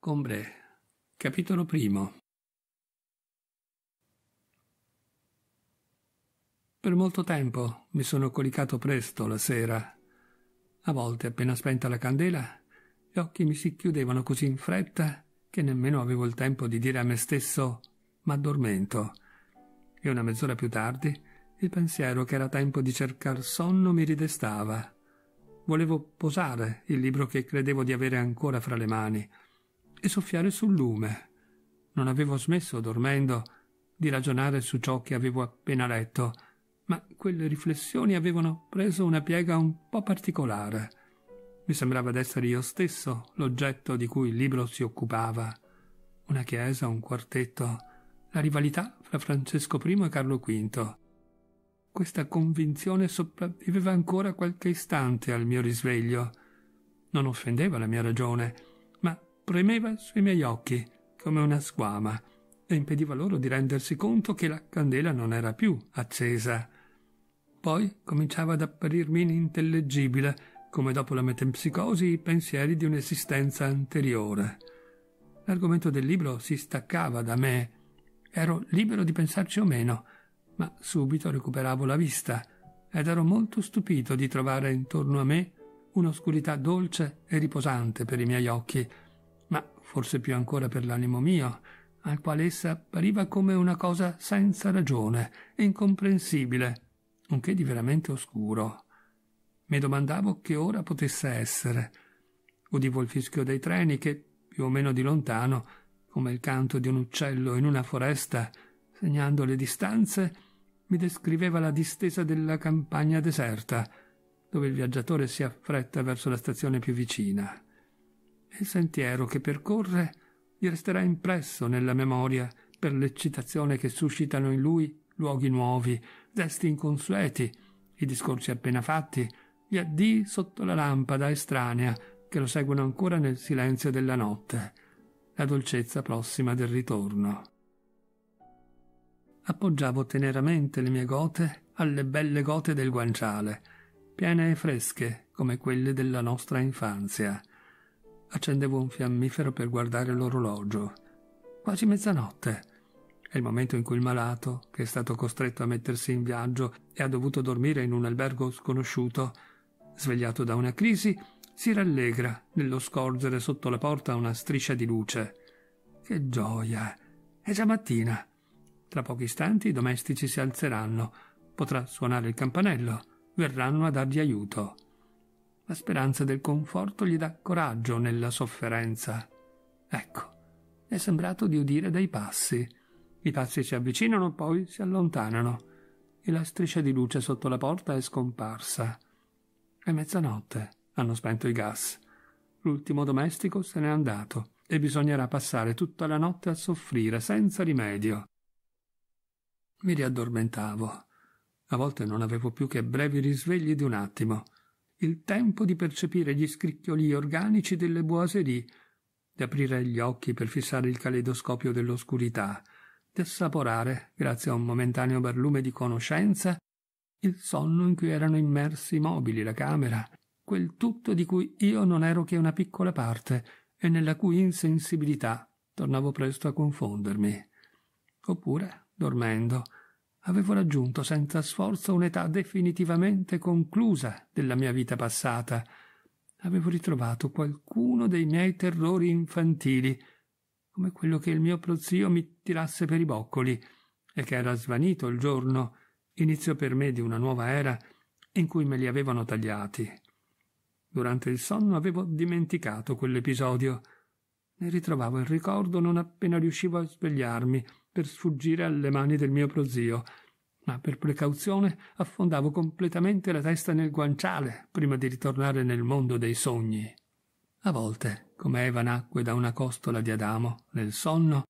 Combré, capitolo primo. Per molto tempo mi sono colicato presto la sera. A volte, appena spenta la candela, gli occhi mi si chiudevano così in fretta che nemmeno avevo il tempo di dire a me stesso m'addormento. E una mezz'ora più tardi il pensiero che era tempo di cercar sonno mi ridestava. Volevo posare il libro che credevo di avere ancora fra le mani e soffiare sul lume. Non avevo smesso, dormendo, di ragionare su ciò che avevo appena letto, ma quelle riflessioni avevano preso una piega un po' particolare. Mi sembrava d'essere io stesso l'oggetto di cui il libro si occupava. Una chiesa, un quartetto, la rivalità fra Francesco I e Carlo V. Questa convinzione sopravviveva ancora qualche istante al mio risveglio. Non offendeva la mia ragione, premeva sui miei occhi come una squama e impediva loro di rendersi conto che la candela non era più accesa. Poi cominciava ad apparirmi inintellegibile, come dopo la metempsicosi, i pensieri di un'esistenza anteriore. L'argomento del libro si staccava da me. Ero libero di pensarci o meno, ma subito recuperavo la vista ed ero molto stupito di trovare intorno a me un'oscurità dolce e riposante per i miei occhi, forse più ancora per l'animo mio, al quale essa appariva come una cosa senza ragione, incomprensibile, nonché di veramente oscuro. Mi domandavo che ora potesse essere. Udivo il fischio dei treni che, più o meno di lontano, come il canto di un uccello in una foresta, segnando le distanze, mi descriveva la distesa della campagna deserta, dove il viaggiatore si affretta verso la stazione più vicina il sentiero che percorre gli resterà impresso nella memoria per l'eccitazione che suscitano in lui luoghi nuovi, gesti inconsueti, i discorsi appena fatti, gli addii sotto la lampada estranea che lo seguono ancora nel silenzio della notte, la dolcezza prossima del ritorno. Appoggiavo teneramente le mie gote alle belle gote del guanciale, piene e fresche come quelle della nostra infanzia. Accendevo un fiammifero per guardare l'orologio. Quasi mezzanotte. È il momento in cui il malato, che è stato costretto a mettersi in viaggio e ha dovuto dormire in un albergo sconosciuto, svegliato da una crisi, si rallegra nello scorgere sotto la porta una striscia di luce. Che gioia! È già mattina. Tra pochi istanti i domestici si alzeranno. Potrà suonare il campanello. Verranno a dargli aiuto. La speranza del conforto gli dà coraggio nella sofferenza. Ecco, è sembrato di udire dei passi. I passi si avvicinano, poi si allontanano, e la striscia di luce sotto la porta è scomparsa. È mezzanotte, hanno spento i gas. L'ultimo domestico se n'è andato e bisognerà passare tutta la notte a soffrire senza rimedio. Mi riaddormentavo. A volte non avevo più che brevi risvegli di un attimo il tempo di percepire gli scricchioli organici delle boiserie, di aprire gli occhi per fissare il caleidoscopio dell'oscurità, di assaporare, grazie a un momentaneo barlume di conoscenza, il sonno in cui erano immersi i mobili, la camera, quel tutto di cui io non ero che una piccola parte e nella cui insensibilità tornavo presto a confondermi. Oppure, dormendo, avevo raggiunto senza sforzo un'età definitivamente conclusa della mia vita passata. Avevo ritrovato qualcuno dei miei terrori infantili, come quello che il mio prozio mi tirasse per i boccoli e che era svanito il giorno, inizio per me di una nuova era in cui me li avevano tagliati. Durante il sonno avevo dimenticato quell'episodio. Ne ritrovavo il ricordo non appena riuscivo a svegliarmi per sfuggire alle mani del mio prozio, ma per precauzione affondavo completamente la testa nel guanciale prima di ritornare nel mondo dei sogni. A volte, come Eva nacque da una costola di Adamo, nel sonno,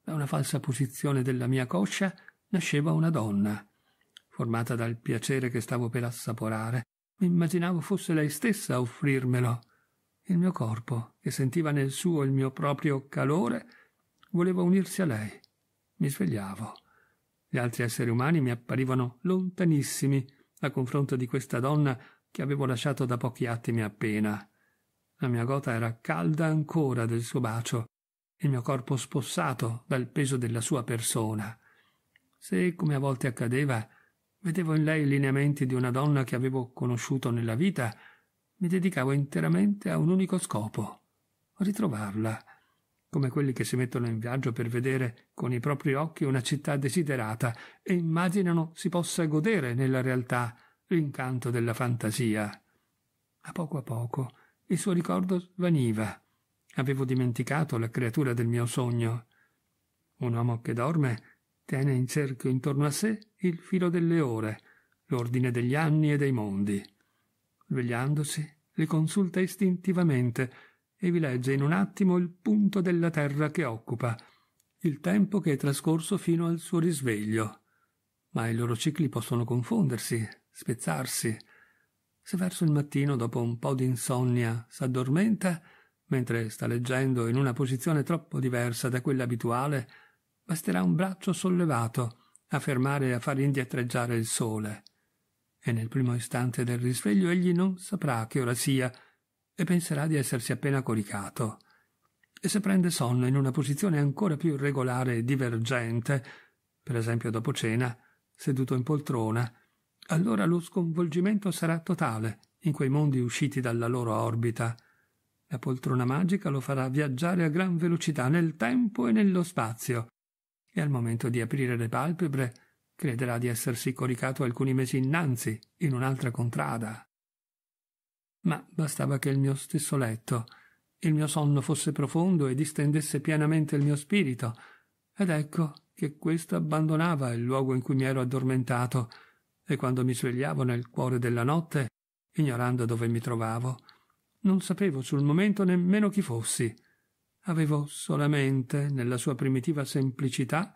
da una falsa posizione della mia coscia, nasceva una donna. Formata dal piacere che stavo per assaporare, mi immaginavo fosse lei stessa a offrirmelo. Il mio corpo, che sentiva nel suo il mio proprio calore, voleva unirsi a lei mi svegliavo. Gli altri esseri umani mi apparivano lontanissimi a confronto di questa donna che avevo lasciato da pochi attimi appena. La mia gota era calda ancora del suo bacio il mio corpo spossato dal peso della sua persona. Se, come a volte accadeva, vedevo in lei i lineamenti di una donna che avevo conosciuto nella vita, mi dedicavo interamente a un unico scopo, ritrovarla, come quelli che si mettono in viaggio per vedere con i propri occhi una città desiderata e immaginano si possa godere nella realtà l'incanto della fantasia. A poco a poco il suo ricordo svaniva. Avevo dimenticato la creatura del mio sogno. Un uomo che dorme tiene in cerchio intorno a sé il filo delle ore, l'ordine degli anni e dei mondi. Svegliandosi, li consulta istintivamente e vi legge in un attimo il punto della terra che occupa, il tempo che è trascorso fino al suo risveglio. Ma i loro cicli possono confondersi, spezzarsi. Se verso il mattino, dopo un po' di insonnia, s'addormenta, mentre sta leggendo in una posizione troppo diversa da quella abituale, basterà un braccio sollevato a fermare e a far indietreggiare il sole e nel primo istante del risveglio egli non saprà che ora sia e penserà di essersi appena coricato. E se prende sonno in una posizione ancora più irregolare e divergente, per esempio dopo cena, seduto in poltrona, allora lo sconvolgimento sarà totale in quei mondi usciti dalla loro orbita. La poltrona magica lo farà viaggiare a gran velocità nel tempo e nello spazio, e al momento di aprire le palpebre crederà di essersi coricato alcuni mesi innanzi, in un'altra contrada. Ma bastava che il mio stesso letto, il mio sonno fosse profondo e distendesse pienamente il mio spirito, ed ecco che questo abbandonava il luogo in cui mi ero addormentato, e quando mi svegliavo nel cuore della notte, ignorando dove mi trovavo, non sapevo sul momento nemmeno chi fossi. Avevo solamente, nella sua primitiva semplicità,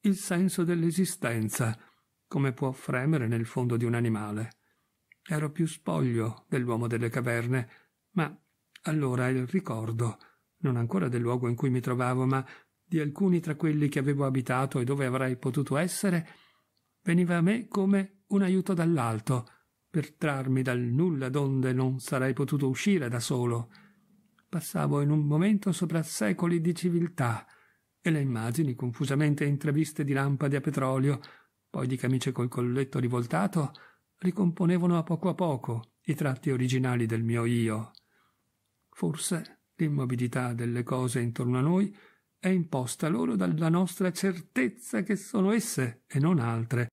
il senso dell'esistenza, come può fremere nel fondo di un animale. Ero più spoglio dell'uomo delle caverne, ma allora il ricordo, non ancora del luogo in cui mi trovavo, ma di alcuni tra quelli che avevo abitato e dove avrei potuto essere, veniva a me come un aiuto dall'alto, per trarmi dal nulla donde non sarei potuto uscire da solo. Passavo in un momento sopra secoli di civiltà, e le immagini confusamente intraviste di lampade a petrolio, poi di camicie col colletto rivoltato, ricomponevano a poco a poco i tratti originali del mio io. Forse l'immobilità delle cose intorno a noi è imposta loro dalla nostra certezza che sono esse e non altre,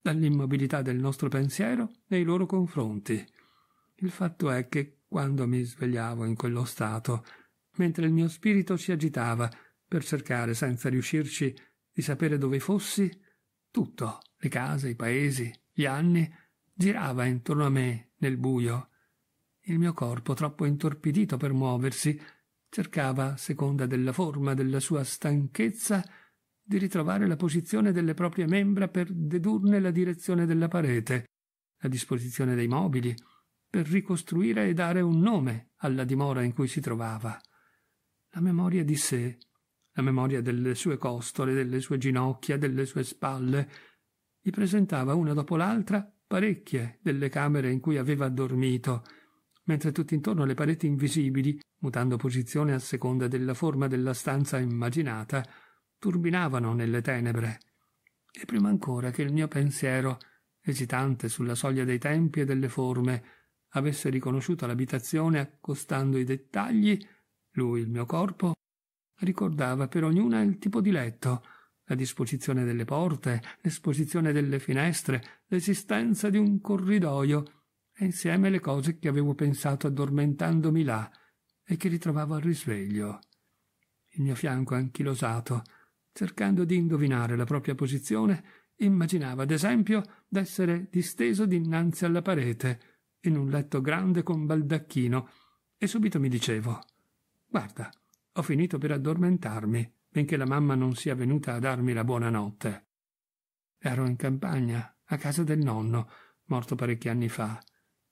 dall'immobilità del nostro pensiero nei loro confronti. Il fatto è che quando mi svegliavo in quello stato, mentre il mio spirito si agitava per cercare, senza riuscirci, di sapere dove fossi, tutto, le case, i paesi, gli anni, girava intorno a me nel buio. Il mio corpo, troppo intorpidito per muoversi, cercava, seconda della forma della sua stanchezza, di ritrovare la posizione delle proprie membra per dedurne la direzione della parete, la disposizione dei mobili, per ricostruire e dare un nome alla dimora in cui si trovava. La memoria di sé la memoria delle sue costole, delle sue ginocchia, delle sue spalle. Gli presentava una dopo l'altra parecchie delle camere in cui aveva dormito, mentre tutt'intorno le pareti invisibili, mutando posizione a seconda della forma della stanza immaginata, turbinavano nelle tenebre. E prima ancora che il mio pensiero, esitante sulla soglia dei tempi e delle forme, avesse riconosciuto l'abitazione accostando i dettagli, lui, il mio corpo, ricordava per ognuna il tipo di letto, la disposizione delle porte, l'esposizione delle finestre, l'esistenza di un corridoio. E insieme le cose che avevo pensato addormentandomi là e che ritrovavo al risveglio. Il mio fianco anchilosato, cercando di indovinare la propria posizione, immaginava, ad esempio, d'essere disteso dinanzi alla parete, in un letto grande con baldacchino, e subito mi dicevo Guarda, ho finito per addormentarmi, benché la mamma non sia venuta a darmi la buonanotte. Ero in campagna, a casa del nonno, morto parecchi anni fa,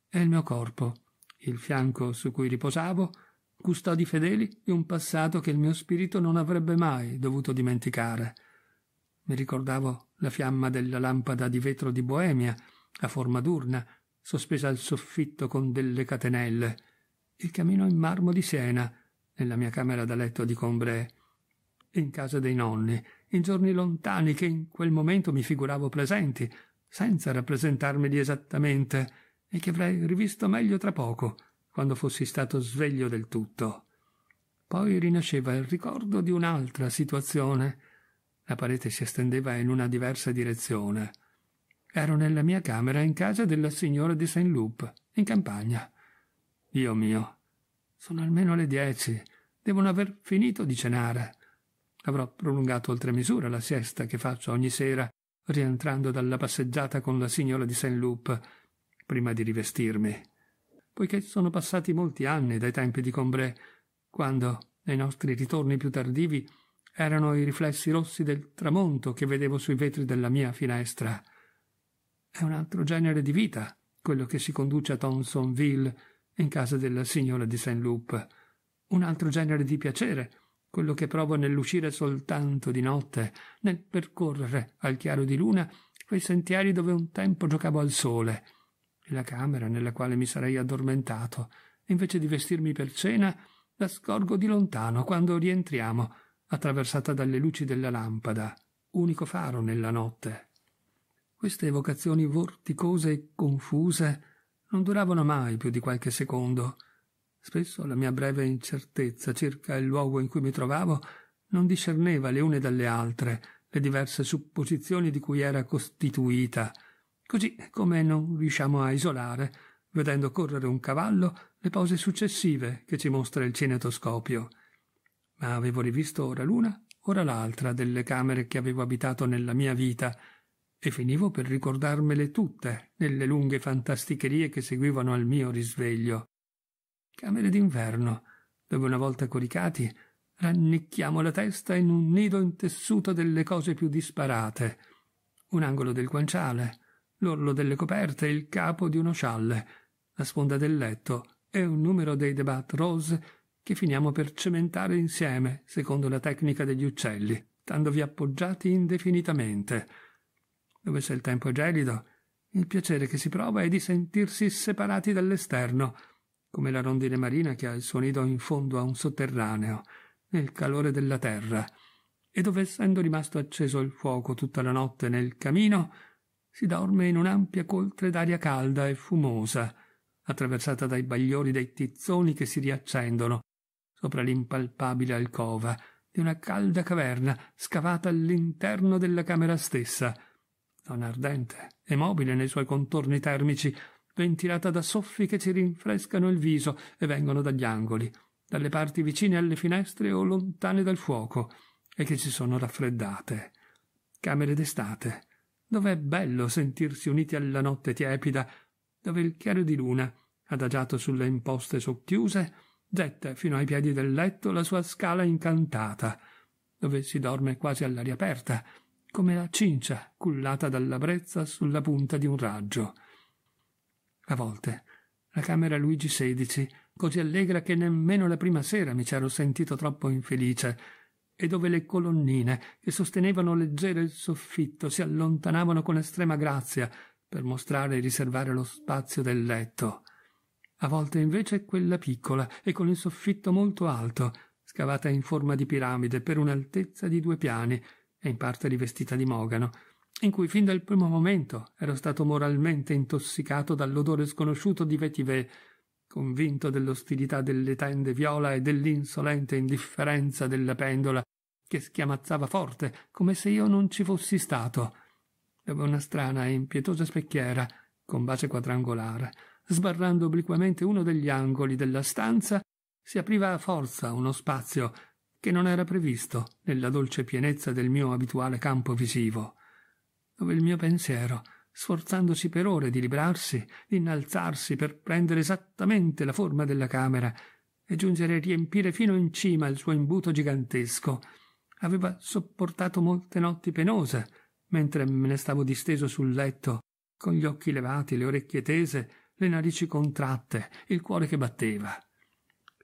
e il mio corpo, il fianco su cui riposavo, custodi fedeli di un passato che il mio spirito non avrebbe mai dovuto dimenticare. Mi ricordavo la fiamma della lampada di vetro di Boemia, a forma d'urna, sospesa al soffitto con delle catenelle, il camino in marmo di Siena, nella mia camera da letto di Combray, in casa dei nonni, in giorni lontani che in quel momento mi figuravo presenti, senza rappresentarmeli esattamente, e che avrei rivisto meglio tra poco, quando fossi stato sveglio del tutto. Poi rinasceva il ricordo di un'altra situazione. La parete si estendeva in una diversa direzione. Ero nella mia camera in casa della signora di Saint Loup, in campagna. Dio mio, sono almeno le dieci. Devono aver finito di cenare. Avrò prolungato oltre misura la siesta che faccio ogni sera, rientrando dalla passeggiata con la signora di Saint Loup, prima di rivestirmi. Poiché sono passati molti anni dai tempi di Combray, quando, nei nostri ritorni più tardivi, erano i riflessi rossi del tramonto che vedevo sui vetri della mia finestra. È un altro genere di vita, quello che si conduce a Thomsonville, in casa della signora di St. Loup. Un altro genere di piacere, quello che provo nell'uscire soltanto di notte, nel percorrere al chiaro di luna quei sentieri dove un tempo giocavo al sole, e la camera nella quale mi sarei addormentato, invece di vestirmi per cena, la scorgo di lontano quando rientriamo, attraversata dalle luci della lampada, unico faro nella notte. Queste evocazioni vorticose e confuse non duravano mai più di qualche secondo. Spesso la mia breve incertezza circa il luogo in cui mi trovavo non discerneva le une dalle altre le diverse supposizioni di cui era costituita, così come non riusciamo a isolare, vedendo correre un cavallo, le pose successive che ci mostra il cinetoscopio. Ma avevo rivisto ora l'una, ora l'altra delle camere che avevo abitato nella mia vita, e finivo per ricordarmele tutte nelle lunghe fantasticherie che seguivano al mio risveglio. Camere d'inverno, dove una volta coricati rannicchiamo la testa in un nido intessuto delle cose più disparate, un angolo del guanciale, l'orlo delle coperte, il capo di uno scialle, la sponda del letto e un numero dei Debat Rose che finiamo per cementare insieme, secondo la tecnica degli uccelli, standovi appoggiati indefinitamente, dove se il tempo gelido, il piacere che si prova è di sentirsi separati dall'esterno, come la rondine marina che ha il suo nido in fondo a un sotterraneo, nel calore della terra, e dove essendo rimasto acceso il fuoco tutta la notte nel camino, si dorme in un'ampia coltre d'aria calda e fumosa, attraversata dai bagliori dei tizzoni che si riaccendono sopra l'impalpabile alcova di una calda caverna scavata all'interno della camera stessa, zona ardente e mobile nei suoi contorni termici, ventilata da soffi che ci rinfrescano il viso e vengono dagli angoli, dalle parti vicine alle finestre o lontane dal fuoco, e che ci sono raffreddate. Camere d'estate, dove è bello sentirsi uniti alla notte tiepida, dove il chiaro di luna, adagiato sulle imposte socchiuse, getta fino ai piedi del letto la sua scala incantata, dove si dorme quasi all'aria aperta, come la cincia cullata dalla brezza sulla punta di un raggio. A volte la camera Luigi XVI, così allegra che nemmeno la prima sera mi c'ero sentito troppo infelice, e dove le colonnine che sostenevano leggero il soffitto si allontanavano con estrema grazia per mostrare e riservare lo spazio del letto. A volte invece quella piccola e con il soffitto molto alto, scavata in forma di piramide per un'altezza di due piani, e in parte rivestita di mogano, in cui fin dal primo momento ero stato moralmente intossicato dall'odore sconosciuto di vetiver, convinto dell'ostilità delle tende viola e dell'insolente indifferenza della pendola che schiamazzava forte come se io non ci fossi stato, dove una strana e impietosa specchiera, con base quadrangolare, sbarrando obliquamente uno degli angoli della stanza, si apriva a forza uno spazio che non era previsto nella dolce pienezza del mio abituale campo visivo, dove il mio pensiero, sforzandosi per ore di librarsi, di innalzarsi per prendere esattamente la forma della camera e giungere a riempire fino in cima il suo imbuto gigantesco, aveva sopportato molte notti penose, mentre me ne stavo disteso sul letto, con gli occhi levati, le orecchie tese, le narici contratte, il cuore che batteva.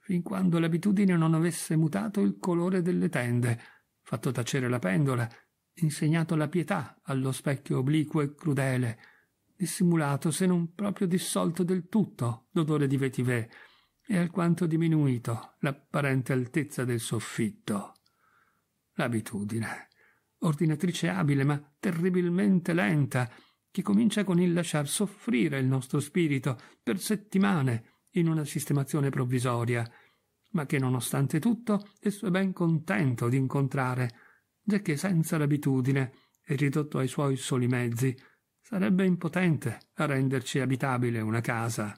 Fin quando l'abitudine non avesse mutato il colore delle tende, fatto tacere la pendola, insegnato la pietà allo specchio obliquo e crudele, dissimulato se non proprio dissolto del tutto l'odore di vetiver e alquanto diminuito l'apparente altezza del soffitto. L'abitudine. Ordinatrice abile ma terribilmente lenta, che comincia con il lasciar soffrire il nostro spirito per settimane in una sistemazione provvisoria, ma che nonostante tutto esso è ben contento di incontrare, giacché senza l'abitudine e ridotto ai suoi soli mezzi, sarebbe impotente a renderci abitabile una casa.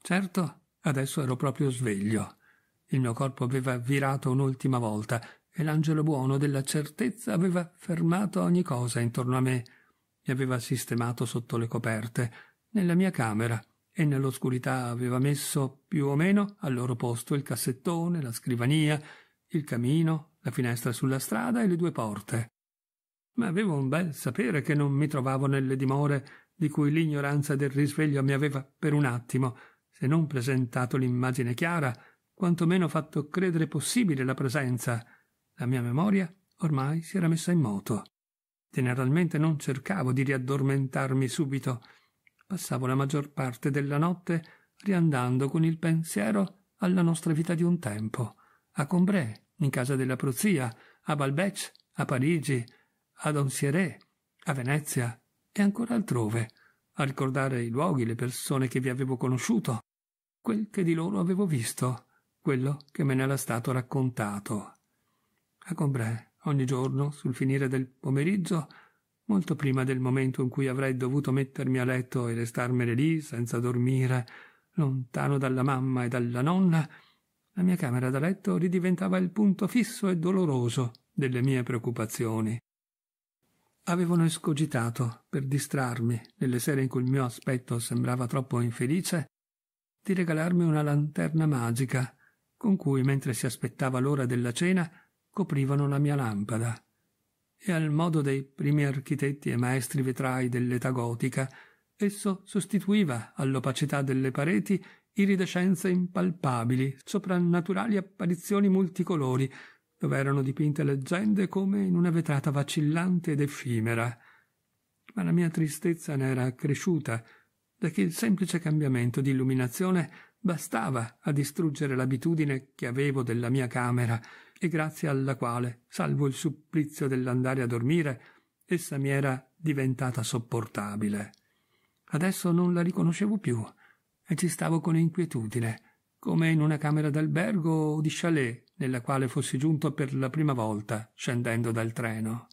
Certo, adesso ero proprio sveglio. Il mio corpo aveva virato un'ultima volta e l'angelo buono della certezza aveva fermato ogni cosa intorno a me, mi aveva sistemato sotto le coperte, nella mia camera, e nell'oscurità aveva messo più o meno al loro posto il cassettone, la scrivania, il camino, la finestra sulla strada e le due porte. Ma avevo un bel sapere che non mi trovavo nelle dimore di cui l'ignoranza del risveglio mi aveva per un attimo, se non presentato l'immagine chiara, quantomeno fatto credere possibile la presenza. La mia memoria ormai si era messa in moto. Generalmente non cercavo di riaddormentarmi subito, passavo la maggior parte della notte riandando con il pensiero alla nostra vita di un tempo, a Combray, in casa della prozia, a Balbec, a Parigi, a Doncieré, a Venezia e ancora altrove, a ricordare i luoghi, le persone che vi avevo conosciuto, quel che di loro avevo visto, quello che me ne era stato raccontato. A Combray, ogni giorno, sul finire del pomeriggio, molto prima del momento in cui avrei dovuto mettermi a letto e restarmene lì senza dormire, lontano dalla mamma e dalla nonna, la mia camera da letto ridiventava il punto fisso e doloroso delle mie preoccupazioni. Avevano escogitato, per distrarmi, nelle sere in cui il mio aspetto sembrava troppo infelice, di regalarmi una lanterna magica, con cui, mentre si aspettava l'ora della cena, coprivano la mia lampada e al modo dei primi architetti e maestri vetrai dell'età gotica, esso sostituiva all'opacità delle pareti iridescenze impalpabili, soprannaturali apparizioni multicolori, dove erano dipinte leggende come in una vetrata vacillante ed effimera. Ma la mia tristezza ne era cresciuta, da che il semplice cambiamento di illuminazione bastava a distruggere l'abitudine che avevo della mia camera e grazie alla quale, salvo il supplizio dell'andare a dormire, essa mi era diventata sopportabile. Adesso non la riconoscevo più e ci stavo con inquietudine, come in una camera d'albergo o di chalet nella quale fossi giunto per la prima volta scendendo dal treno.